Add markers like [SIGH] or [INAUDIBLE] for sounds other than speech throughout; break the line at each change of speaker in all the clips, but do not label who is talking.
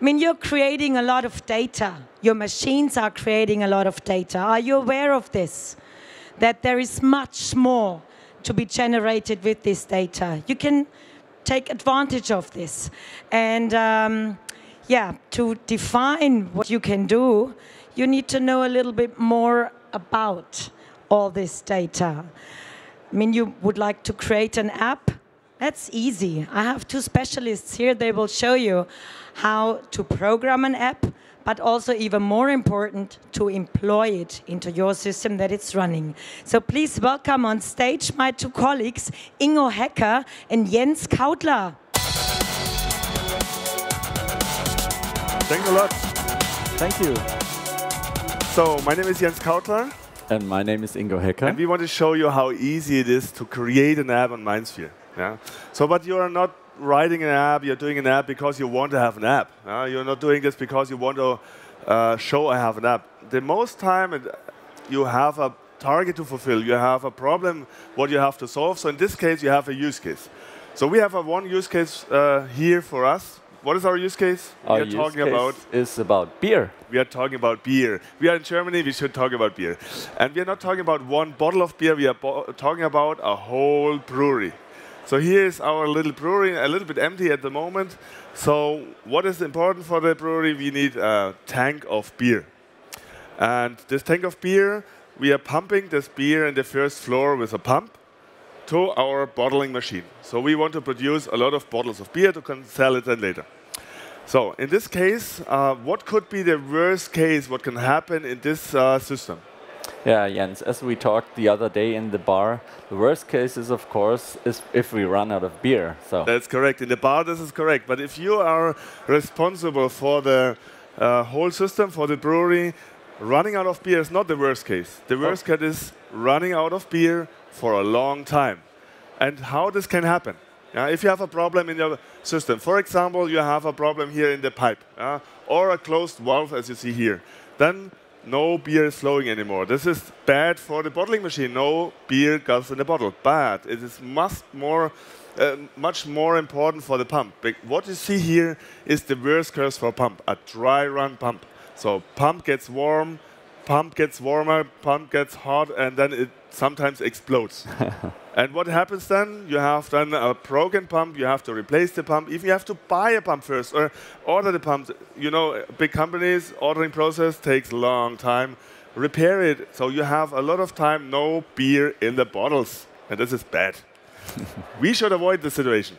I mean, you're creating a lot of data. Your machines are creating a lot of data. Are you aware of this? That there is much more to be generated with this data. You can take advantage of this. And um, yeah, to define what you can do, you need to know a little bit more about all this data. I mean, you would like to create an app? That's easy. I have two specialists here. They will show you how to program an app, but also even more important, to employ it into your system that it's running. So please welcome on stage my two colleagues, Ingo Hecker and Jens Kautler.
Thanks a lot.
Thank you.
So, my name is Jens Kautler.
And my name is Ingo Hecker.
And we want to show you how easy it is to create an app on MindSphere. Yeah? So, but you are not writing an app, you're doing an app because you want to have an app. Uh, you're not doing this because you want to uh, show I have an app. The most time you have a target to fulfill, you have a problem what you have to solve. So in this case, you have a use case. So we have a one use case uh, here for us. What is our use case?
Our
we are
use
talking
case
about
is about beer.
We are talking about beer. We are in Germany. We should talk about beer, and we are not talking about one bottle of beer. We are talking about a whole brewery. So here is our little brewery, a little bit empty at the moment. So what is important for the brewery? We need a tank of beer. And this tank of beer, we are pumping this beer in the first floor with a pump to our bottling machine. So we want to produce a lot of bottles of beer to sell it then later. So in this case, uh, what could be the worst case, what can happen in this uh, system?
Yeah, Jens, as we talked the other day in the bar, the worst case is, of course, is if we run out of beer. So
That's correct. In the bar, this is correct. But if you are responsible for the uh, whole system, for the brewery, running out of beer is not the worst case. The oh. worst oh. case is running out of beer for a long time. And how this can happen. Uh, if you have a problem in your system, for example, you have a problem here in the pipe, uh, or a closed valve, as you see here, then no beer is flowing anymore. This is bad for the bottling machine. No beer goes in the bottle. But it is much more, uh, much more important for the pump. What you see here is the worst case for a pump, a dry run pump. So pump gets warm, pump gets warmer, pump gets hot, and then it sometimes explodes. [LAUGHS] and what happens then? You have then a broken pump, you have to replace the pump, even you have to buy a pump first or order the pump. You know, big companies, ordering process takes a long time. Repair it, so you have a lot of time, no beer in the bottles. And this is bad. [LAUGHS] we should avoid this situation.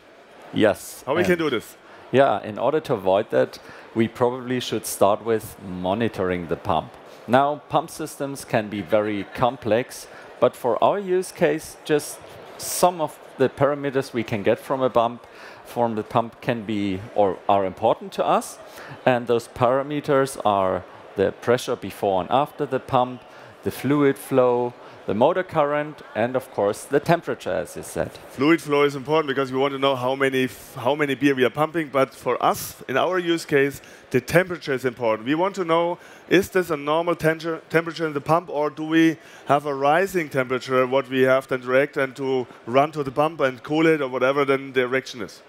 Yes.
How we can do this?
Yeah, in order to avoid that, we probably should start with monitoring the pump. Now, pump systems can be very complex, but for our use case, just some of the parameters we can get from a pump from the pump can be or are important to us. And those parameters are the pressure before and after the pump, the fluid flow, the motor current, and of course the temperature, as you said.
Fluid flow is important because we want to know how many how many beer we are pumping. But for us, in our use case, the temperature is important. We want to know is this a normal temperature in the pump, or do we have a rising temperature? What we have to direct and to run to the pump and cool it, or whatever then the direction is.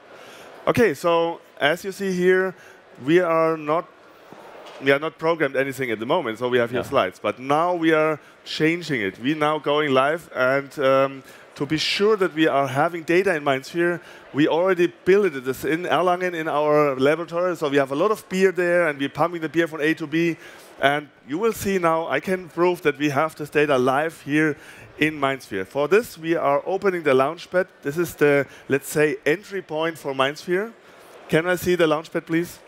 Okay, so as you see here, we are not we are not programmed anything at the moment, so we have here slides. But now we are changing it. We're now going live, and um, to be sure that we are having data in MindSphere, we already built it this in Erlangen in our laboratory. So we have a lot of beer there, and we're pumping the beer from A to B. And you will see now, I can prove that we have this data live here in MindSphere. For this, we are opening the Launchpad. This is the, let's say, entry point for MindSphere. Can I see the Launchpad, please?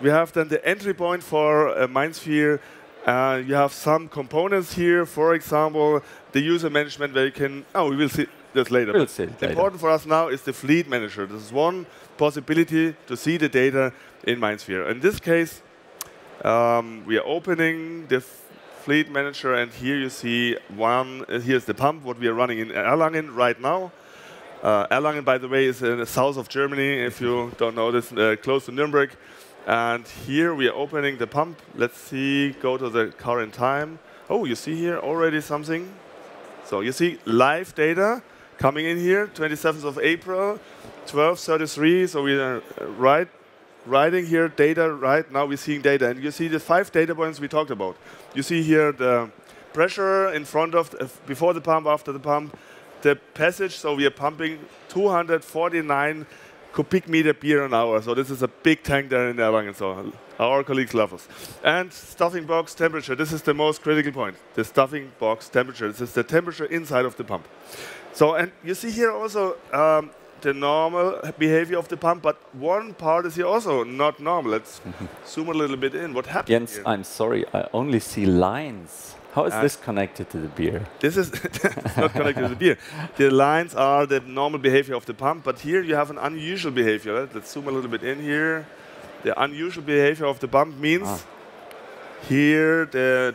We have then the entry point for uh, MindSphere. Uh, you have some components here, for example, the user management where you can, oh, we will see this later.
We'll see later.
Important for us now is the fleet manager. This is one possibility to see the data in MindSphere. In this case, um, we are opening the fleet manager, and here you see one, uh, here's the pump, what we are running in Erlangen right now. Uh, Erlangen, by the way, is in the south of Germany, if you don't know this, uh, close to Nuremberg. And here we are opening the pump. Let's see, go to the current time. Oh, you see here already something. So you see live data coming in here, 27th of April, 12.33. So we are uh, right writing here data right now we're seeing data and you see the five data points we talked about you see here the pressure in front of the, before the pump after the pump the passage so we are pumping 249 cubic meter beer an hour so this is a big tank there in Erlangen so our colleagues love us and stuffing box temperature this is the most critical point the stuffing box temperature this is the temperature inside of the pump so and you see here also um, the normal behavior of the pump, but one part is here also not normal. Let's [LAUGHS] zoom a little bit in. What happened
Jens,
here?
I'm sorry, I only see lines. How is
Uh,
this connected to the beer?
This is [LAUGHS] not connected to the beer. The lines are the normal behavior of the pump, but here you have an unusual behavior. Let- Let's zoom a little bit in here. The unusual behavior of the pump means
Ah.
here the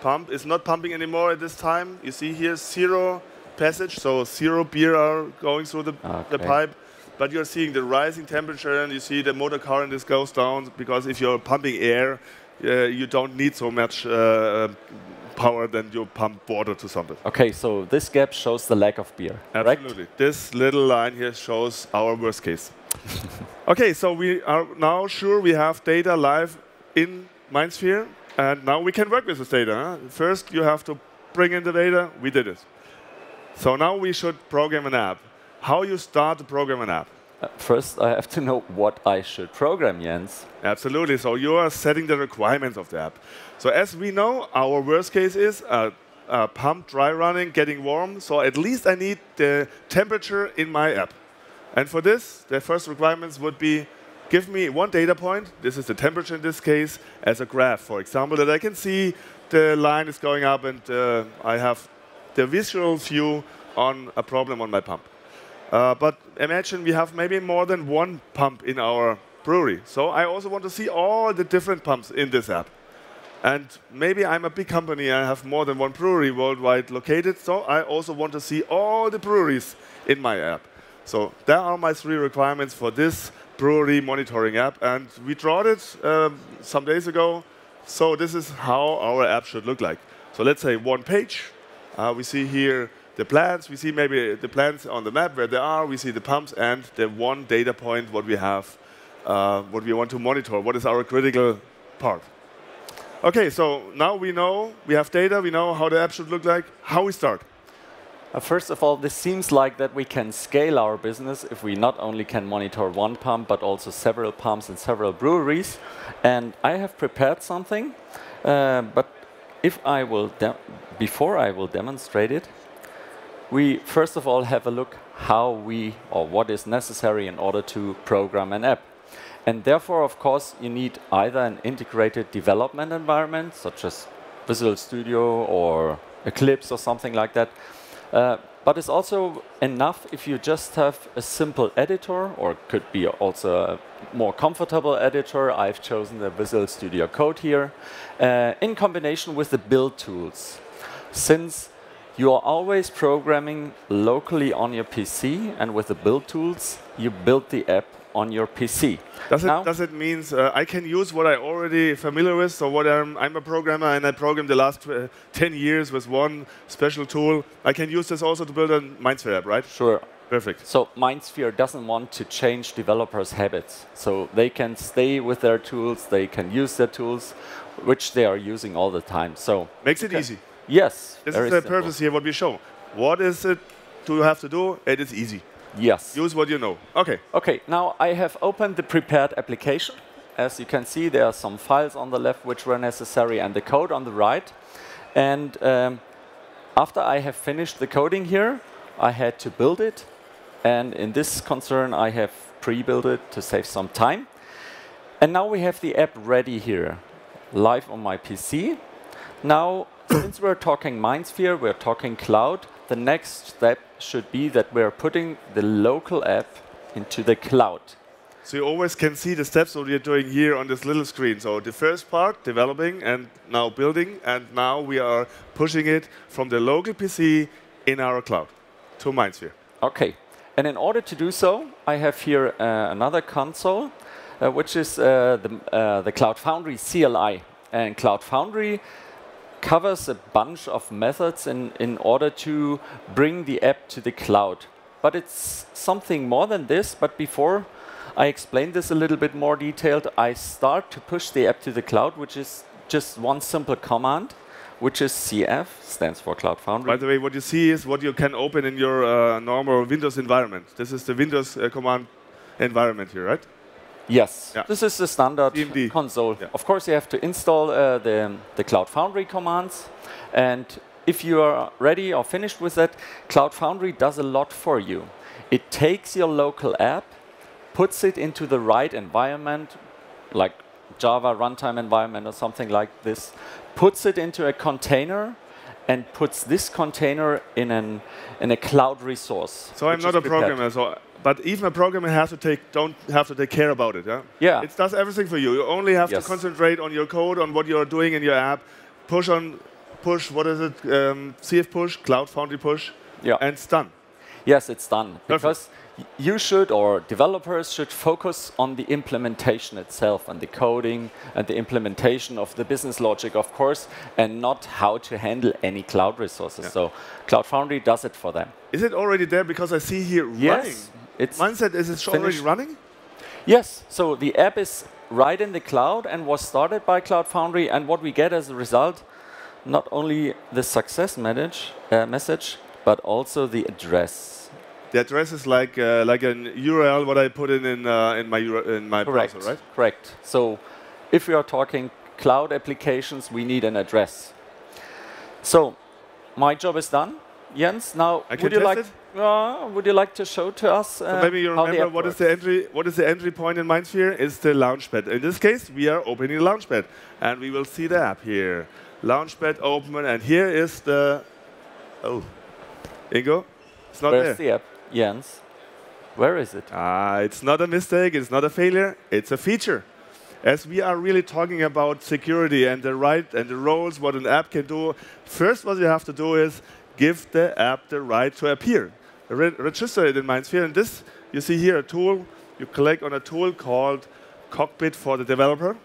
pump is not pumping anymore at this time. You see here zero passage, so zero beer are going through the, the pipe. But you're seeing the rising temperature and you see the motor current is goes down because if you're pumping air, you don't need so much uh, power than you pump water to something.
Okay, so this gap shows the lack of beer, correct?
Absolutely. This little line here shows our worst case. [LAUGHS] okay, so we are now sure we have data live in MindSphere, and now we can work with this data. huh? First, you have to bring in the data. We did it. So now we should program an app. How you start to program an app?
Uh, First, I have to know what I should program, Jens.
Absolutely. So you are setting the requirements of the app. So as we know, our worst case is a, a pump dry running, getting warm. So at least I need the temperature in my app. And for this, the first requirements would be give me one data point. This is the temperature in this case as a graph, for example, that I can see the line is going up and uh, I have the visual view on a problem on my pump. Uh, but imagine we have maybe more than one pump in our brewery. So I also want to see all the different pumps in this app. And maybe I'm a big company, I have more than one brewery worldwide located, so I also want to see all the breweries in my app. So there are my three requirements for this brewery monitoring app, and we drawed it um, some days ago. So this is how our app should look like. So let's say one page. Uh, we see here the plants. We see maybe the plants on the map where they are. We see the pumps and the one data point what we have, uh, what we want to monitor. What is our critical part? Okay, so now we know we have data. We know how the app should look like. How we start?
Uh, First of all, this seems like that we can scale our business if we not only can monitor one pump, but also several pumps in several breweries. And I have prepared something, uh, but if I will, before I will demonstrate it, we first of all have a look how we or what is necessary in order to program an app. And therefore, of course, you need either an integrated development environment, such as Visual Studio or Eclipse or something like that. Uh, but it's also enough if you just have a simple editor, or could be also a more comfortable editor. I've chosen the Visual Studio Code here, uh, in combination with the build tools. Since you are always programming locally on your PC, and with the build tools, you build the app on your PC.
Does it,
Now-
does it mean uh, I can use what I already familiar with? So what I'm, I'm a programmer and I programmed the last uh, 10 years with one special tool. I can use this also to build a MindSphere app, right?
Sure.
Perfect.
So MindSphere doesn't want to change developers' habits. So they can stay with their tools, they can use their tools, which they are using all the time. So
Makes it easy.
Yes,
This is the
simple.
purpose here, what we show. What is it do you have to do? It is easy.
Yes.
Use what you know. Okay.
Okay, now I have opened the prepared application. As you can see, there are some files on the left which were necessary and the code on the right. And um, after I have finished the coding here, I had to build it. And in this concern, I have pre-built it to save some time. And now we have the app ready here, live on my PC. Now, since we're talking MindSphere, we're talking cloud, the next step should be that we're putting the local app into the cloud.
So you always can see the steps that we're doing here on this little screen. So the first part, developing and now building, and now we are pushing it from the local PC in our cloud to MindSphere.
Okay, and in order to do so, I have here uh, another console, uh, which is uh, the, uh, the Cloud Foundry CLI. And Cloud Foundry covers a bunch of methods in, in order to bring the app to the cloud. But it's something more than this. But before I explain this a little bit more detailed. I start to push the app to the cloud, which is just one simple command, which is CF, stands for Cloud Foundry.
By the way, what you see is what you can open in your uh, normal Windows environment. This is the Windows uh, command environment here, right?
Yes,
Yeah.
this is the standard
CMD.
console.
Yeah.
Of course, you have to install uh, the, the Cloud Foundry commands. And if you are ready or finished with that, Cloud Foundry does a lot for you. It takes your local app, puts it into the right environment, like Java runtime environment or something like this, puts it into a container, and puts this container in, an, in a cloud resource.
So I'm not a programmer, so but even a programmer has to take don't have to take care about it. Yeah.
Yeah.
It does everything for you. You only have
Yes.
to concentrate on your code, on what you're doing in your app. Push on, push. What is it? Um, CF push, Cloud Foundry push,
Yeah.
and it's done.
Yes, it's done. Because you should, or developers should focus on the implementation itself and the coding and the implementation of the business logic, of course, and not how to handle any cloud resources.
Yeah.
So Cloud Foundry does it for them.
Is it already there? Because I see here running.
It's
Mindset is it already running?
yes. So the app is right in the cloud and was started by Cloud Foundry, and what we get as a result, not only the success message, uh, message, but also the address.
The address is like uh, like an URL what I put in in, uh, in my in my
Correct.
browser, right?
Correct. So if we are talking cloud applications, we need an address. So my job is done. Jens, now
I
would you like
it?
Uh, would you like to show to us uh,
So maybe you
how the
remember
app
what is
works?
the entry what is the entry point in MindSphere? It's the Launchpad. In this case, we are opening the Launchpad, and we will see the app here. Launchpad open, and here is the oh, Ingo, it's not
Where's
there.
the app, Jens? Where is it?
Ah, it's not a mistake. It's not a failure. It's a feature. As we are really talking about security and the right and the roles, what an app can do, first what you have to do is give the app the right to appear. Re- register it in MindSphere. And this, you see here a tool. You click on a tool called Cockpit for the developer.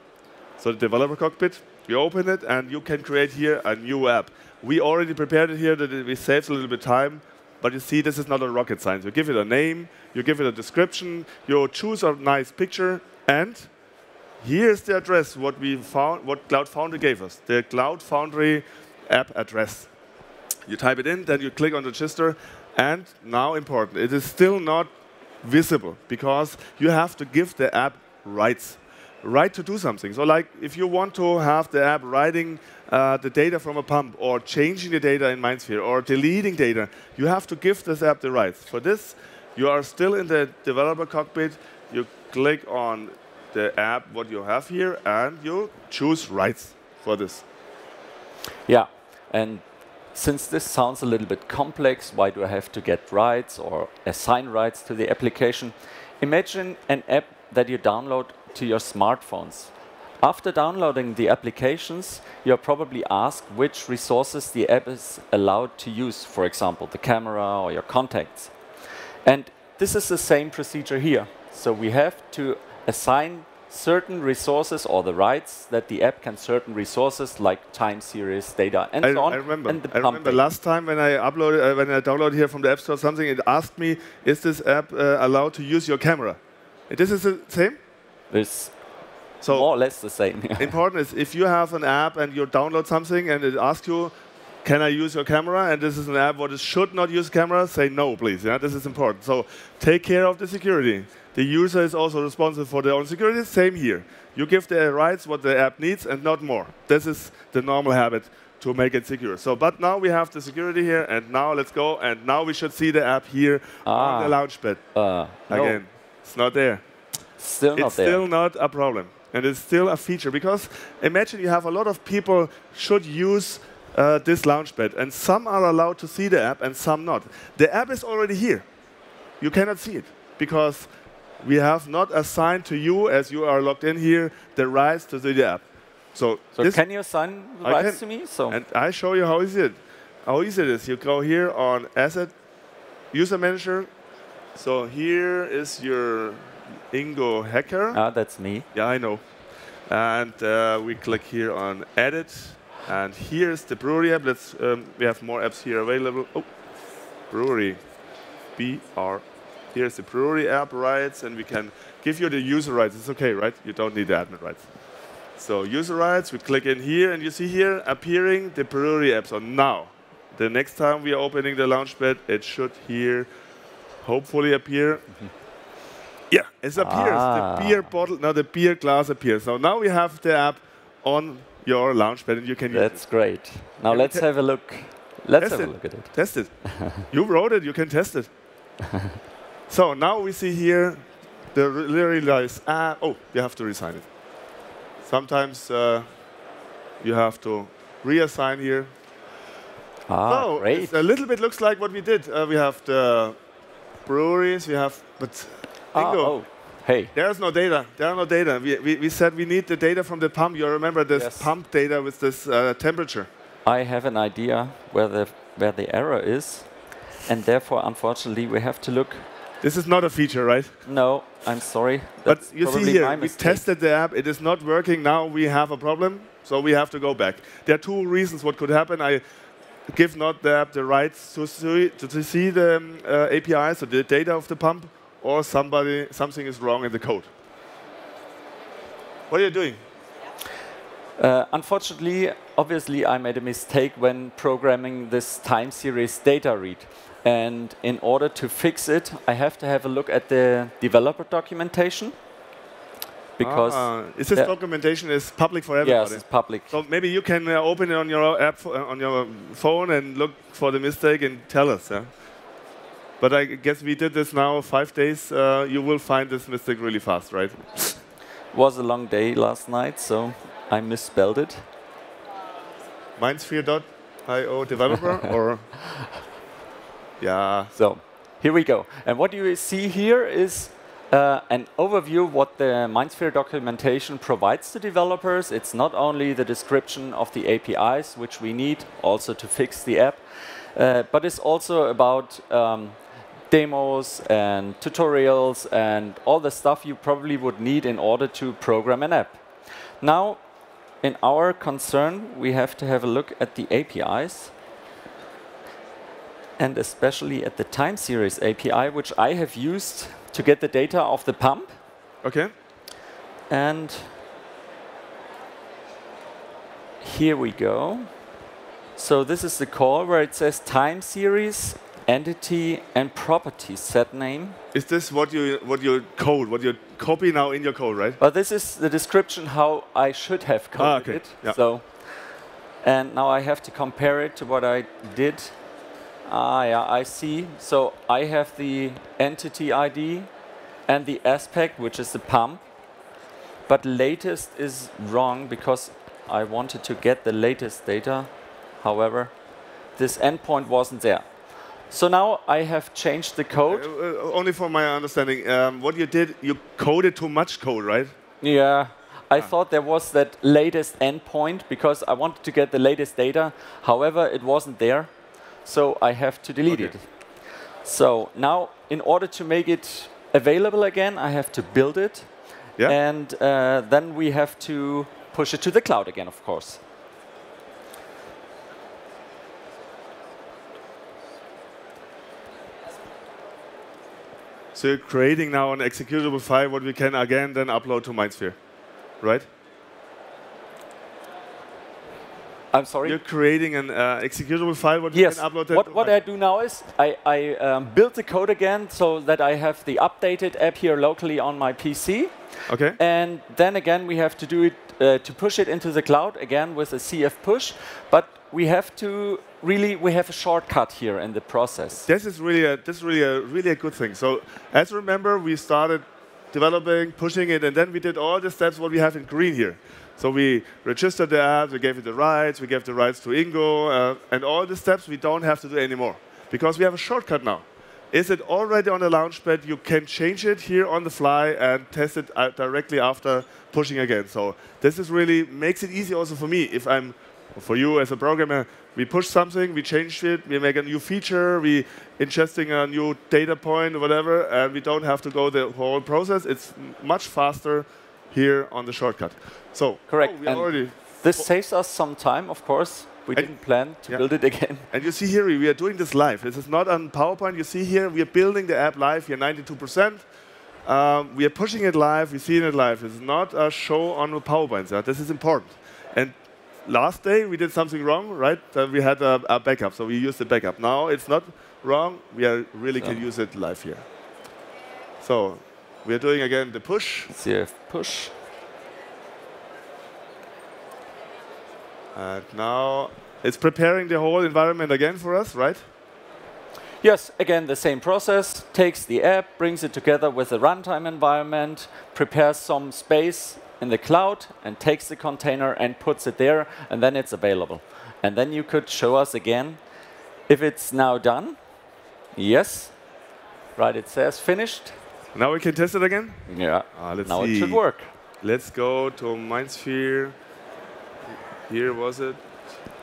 So the developer cockpit, you open it and you can create here a new app. We already prepared it here that it we saves a little bit time, but you see this is not a rocket science. You give it a name, you give it a description, you choose a nice picture, and here's the address what we found, what Cloud Foundry gave us, the Cloud Foundry app address. You type it in, then you click on the register, and now important, it is still not visible because you have to give the app rights right to do something. So like if you want to have the app writing uh, the data from a pump or changing the data in MindSphere or deleting data, you have to give this app the rights. For this, you are still in the developer cockpit. You click on the app, what you have here, and you choose rights for this.
Yeah, and since this sounds a little bit complex, why do I have to get rights or assign rights to the application? Imagine an app that you download to your smartphones. After downloading the applications, you're probably asked which resources the app is allowed to use, for example, the camera or your contacts. And this is the same procedure here. So we have to assign certain resources or the rights that the app can certain resources like time series, data, and
I,
so on.
I remember.
And the
I remember last time when I uploaded, uh, when I downloaded here from the App Store something, it asked me, "Is this app uh, allowed to use your camera?" This is the same.
It's
So
more or less the same. [LAUGHS]
important is if you have an app and you download something and it asks you, "Can I use your camera?" and this is an app what is should not use camera, say no, please. Yeah, this is important. So take care of the security. The user is also responsible for their own security. Same here. You give the rights what the app needs and not more. This is the normal habit to make it secure. So, but now we have the security here, and now let's go. And now we should see the app here on the
Ah.
launchpad
uh, no,
again. It's not there
still not
it's
there.
still not a problem and it's still a feature because imagine you have a lot of people should use uh, this launchpad and some are allowed to see the app and some not the app is already here you cannot see it because we have not assigned to you as you are logged in here the rights to the app so,
so can you assign the
I
rights
can.
to me? So
and I show you how easy it how easy it is. You go here on Asset User Manager. So here is your Ingo Hecker.
ah, that's me.
Yeah, I know. And uh, we click here on Edit. And here's the brewery app. Let's, um, we have more apps here available. Oh, brewery. B R Here's the brewery app rights, and we can give you the user rights. It's okay, right? You don't need the admin rights. So user rights, we click in here, and you see here appearing the brewery app. So now, the next time we are opening the Launchpad, it should here hopefully appear. yeah, it appears.
Ah.
The beer bottle, now the beer glass appears. So now we have the app on your Launchpad, and you can use it.
That's great. Now
we
let's have a look. Let's have a look at it.
Test it. you wrote it, you can test it. [LAUGHS] so now we see here the re- really nice. Ah, oh, you have to resign it. Sometimes uh, you have to reassign here.
Ah,
so
great.
a little bit looks like what we did. Uh, we have the breweries, we have, but
Ah, oh, hey.
there's no data. There are no data. We, we, we said we need the data from the pump. You remember this
Yes.
pump data with this uh, temperature.
I have an idea where the where the error is, and therefore, unfortunately, we have to look.
This is not a feature, right?
No, I'm sorry.
But you see here, we tested the app. It is not working. Now we have a problem, so we have to go back. There are two reasons what could happen. I give not the app the rights to see, to, to see the um, uh, API, so the data of the pump, or somebody something is wrong in the code. What are you doing?
Uh, unfortunately, obviously, I made a mistake when programming this time series data read. And in order to fix it, I have to have a look at the developer documentation. Because,
Ah, is this documentation is public for everybody?
yes, it's public.
So maybe you can uh, open it on your app uh, on your phone and look for the mistake and tell us. Yeah? But I guess we did this now five days. Uh, you will find this mistake really fast, right?
was a long day last night, so I misspelled it.
Mindsphere.io developer [LAUGHS] or yeah.
So here we go. And what you see here is uh, an overview what the MindSphere documentation provides to developers. It's not only the description of the APIs, which we need also to fix the app, uh, but it's also about um, demos and tutorials and all the stuff you probably would need in order to program an app. Now, in our concern, we have to have a look at the APIs and especially at the time series API, which I have used to get the data of the pump.
Okay.
And here we go. So this is the call where it says time series, entity, and property set name.
Is this what you what you code, what you copy now in your code, right?
But this is the description how I should have coded
Ah, okay.
it.
Yeah.
So, and now I have to compare it to what I did. Ah, yeah, I see. So I have the entity ID and the aspect, which is the pump. But latest is wrong because I wanted to get the latest data. However, this endpoint wasn't there. So now I have changed the
Uh,
code.
uh, only for my understanding, um, what you did, you coded too much code, right?
Yeah, I thought there was that latest endpoint because I wanted to get the latest data. However, it wasn't there, so I have to delete
Okay.
it. So now, in order to make it available again, I have to build it,
Yeah.
and uh, then we have to push it to the cloud again, of course.
So you're creating now an executable file, what we can again then upload to MindSphere, right?
I'm sorry.
You're creating an uh, executable file, what
Yes.
you can upload.
What, what I do now is I, I um, build the code again so that I have the updated app here locally on my PC.
Okay.
And then again, we have to do it uh, to push it into the cloud again with a CF push. But we have to really we have a shortcut here in the process.
This is really a this is really a really a good thing. So as you remember, we started developing, pushing it, and then we did all the steps what we have in green here. So we registered the app, we gave it the rights, we gave the rights to Ingo, uh, and all the steps we don't have to do anymore because we have a shortcut now. Is it already on the Launchpad? You can change it here on the fly and test it uh, directly after pushing again. So this is really makes it easy also for me if I'm for you as a programmer, we push something, we change it, we make a new feature, we ingesting a new data point or whatever, and we don't have to go the whole process. It's much faster here on the shortcut. So
Correct.
oh, we already
This saves us some time, of course, We
And-
didn't plan to
Yeah.
build it again.
And you see here, we are doing this live. This is not on PowerPoint. You see here, we are building the app live here, 92%. Um, we are pushing it live. We're seeing it live. It's not a show on a PowerPoint. This is important. And last day, we did something wrong, right? Uh, we had a, a backup, so we used the backup. Now it's not wrong. We are really can use it live here. So we are doing again the push.
CF push.
And now it's preparing the whole environment again for us, right?
Yes, again, the same process. Takes the app, brings it together with the runtime environment, prepares some space in the cloud, and takes the container and puts it there, and then it's available. And then you could show us again if it's now done. Yes. Right, it says finished.
Now we can test it again.
Yeah.
Ah, let's
now
see.
it should work.
Let's go to MindSphere. Here was it.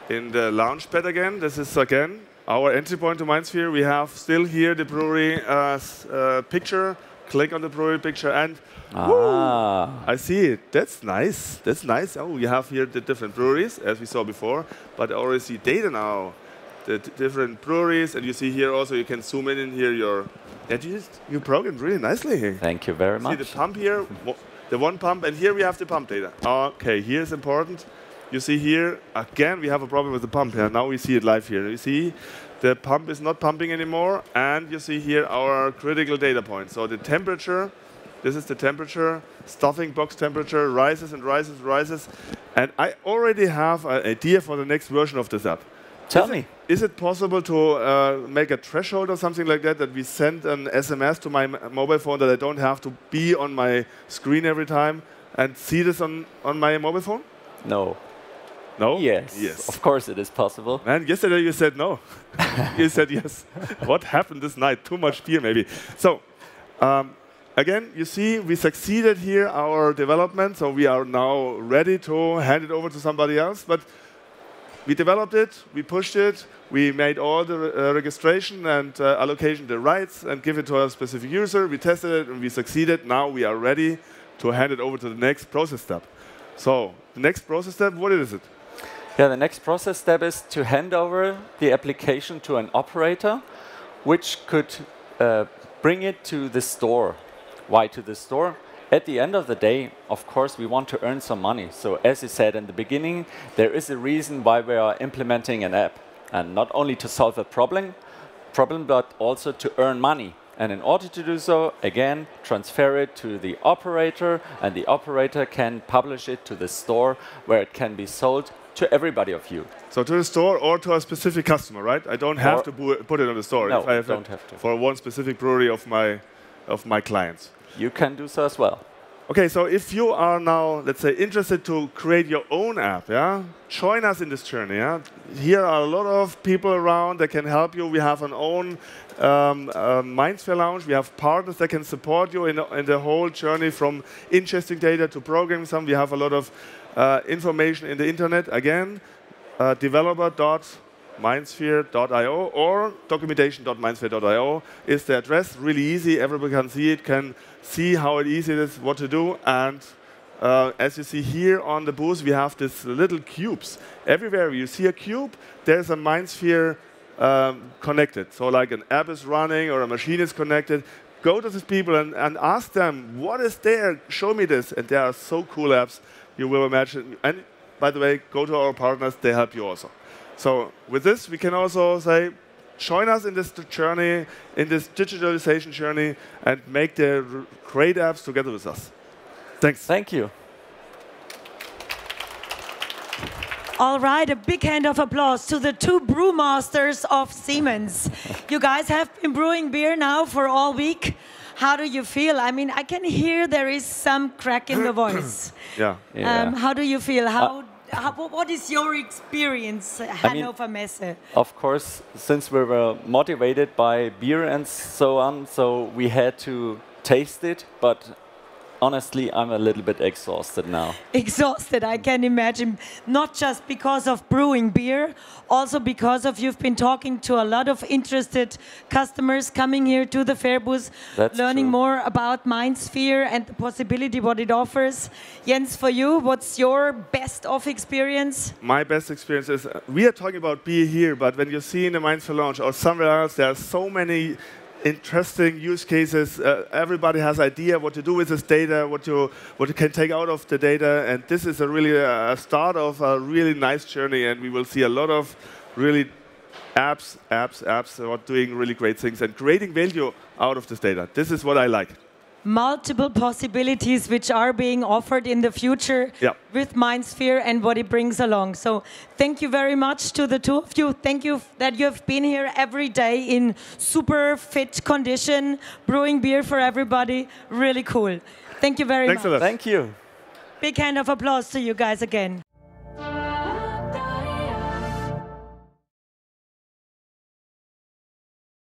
In the launchpad again. This is again our entry point to MindSphere. We have still here the brewery uh, uh, picture. Click on the brewery picture and
Ah.
I see it. That's nice. That's nice. Oh, you have here the different breweries as we saw before, but I already see data now. The different breweries, and you see here also you can zoom in in here your. That you, you programmed really nicely here.
Thank you very
See
much.
the pump here, [LAUGHS] the one pump, and here we have the pump data. Okay, here's important. You see here, again, we have a problem with the pump here. Now we see it live here. You see the pump is not pumping anymore, and you see here our critical data point. So the temperature, this is the temperature, stuffing box temperature rises and rises, and rises. And I already have an idea for the next version of this app.
Tell
Is
me.
Is it possible to uh, make a threshold or something like that, that we send an SMS to my m- mobile phone that I don't have to be on my screen every time and see this on, on my mobile phone?
No.
No?
Yes.
Yes.
Of course it is possible.
Man, yesterday you said no. [LAUGHS] you said yes. [LAUGHS] what happened this night? Too much beer, maybe. So, um, again, you see, we succeeded here our development, so we are now ready to hand it over to somebody else. But we developed it, we pushed it, we made all the uh, registration and uh, allocation the rights and give it to a specific user. We tested it and we succeeded. Now we are ready to hand it over to the next process step. So, the next process step, what is it?
Yeah, the next process step is to hand over the application to an operator, which could uh, bring it to the store. Why to the store? At the end of the day, of course, we want to earn some money. So, as you said in the beginning, there is a reason why we are implementing an app, and not only to solve a problem, problem, but also to earn money. And in order to do so, again, transfer it to the operator, and the operator can publish it to the store where it can be sold to everybody of you.
So to the store or to a specific customer, right? I don't have
Or-
to put it on the store.
No,
if I have
don't have to.
For one specific brewery of my of my clients.
You can do so as well.
Okay, so if you are now, let's say, interested to create your own app, yeah, join us in this journey. Yeah, here are a lot of people around that can help you. We have an own um, uh, MindSphere Lounge. We have partners that can support you in the, in the whole journey from ingesting data to programming some. We have a lot of uh, information in the internet. Again, uh, developer.mindsphere.io or documentation.mindsphere.io is the address. Really easy. Everybody can see it, can see how easy it is, what to do. And uh, as you see here on the booth, we have these little cubes. Everywhere you see a cube, there's a MindSphere um, connected. So like an app is running or a machine is connected. Go to these people and, and ask them, what is there? Show me this. And there are so cool apps you will imagine. And by the way, go to our partners, they help you also. So with this, we can also say, join us in this journey, in this digitalization journey, and make the great apps together with us. Thanks.
Thank you.
All right, a big hand of applause to the two brewmasters of Siemens. [LAUGHS] You guys have been brewing beer now for all week. How do you feel? I mean, I can hear there is some crack in the [CLEARS THROAT] voice.
Yeah.
Yeah.
Um, how do you feel? How, how, what is your experience,
mean-
Hannover Messe?
Of course, since we were motivated by beer and so on, so we had to taste it. But honestly, I'm a little bit exhausted now.
exhausted, I can imagine. Not just because of brewing beer, also because of you've been talking to a lot of interested customers coming here to the fair booth,
That's
learning
true.
more about MindSphere and the possibility what it offers. Jens, for you, what's your best of experience?
My best experience is uh, we are talking about beer here, but when you see in the MindSphere Lounge or somewhere else, there are so many interesting use cases. Uh, everybody has idea what to do with this data, what you what you can take out of the data, and this is a really uh, a start of a really nice journey. And we will see a lot of really apps, apps, apps are doing really great things and creating value out of this data. This is what I like.
Multiple possibilities which are being offered in the future
Yeah.
with MindSphere and what it brings along. So thank you very much to the two of you. Thank you that you have been here every day in super fit condition, brewing beer for everybody. Really cool. Thank you very
Thanks a
much.
lot.
Thank you.
Big hand of applause to you guys again.